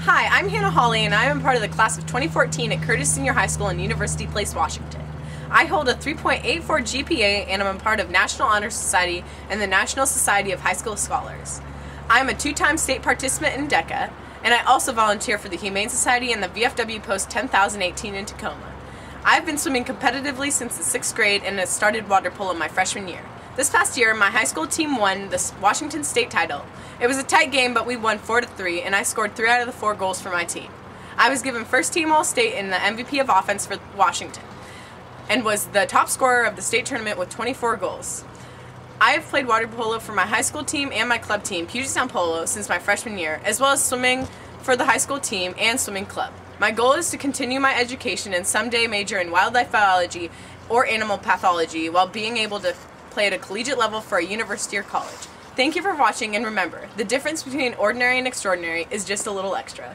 Hi, I'm Hannah Holly and I am part of the class of 2014 at Curtis Senior High School in University Place, Washington. I hold a 3.84 GPA and I'm a part of National Honor Society and the National Society of High School Scholars. I am a two-time state participant in DECA and I also volunteer for the Humane Society and the VFW Post 10018 in Tacoma. I've been swimming competitively since the 6th grade and have started water polo my freshman year. This past year, my high school team won the Washington State title. It was a tight game, but we won 4 to 3, and I scored 3 out of the 4 goals for my team. I was given first team All State and the MVP of offense for Washington, and was the top scorer of the state tournament with 24 goals. I have played water polo for my high school team and my club team, Puget Sound Polo, since my freshman year, as well as swimming for the high school team and swimming club. My goal is to continue my education and someday major in wildlife biology or animal pathology while being able to play at a collegiate level for a university or college. Thank you for watching and remember, the difference between ordinary and extraordinary is just a little extra.